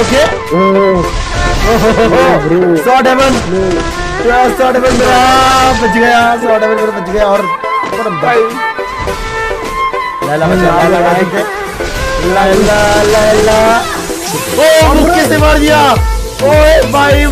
Okay सौ Devon सौ Devon मेरा बच गया सौ डेवन मेरा बच गया और लैला बचा लैला ठीक है। लैला लैला। ओ मुक्के से मार दिया। ओए भाई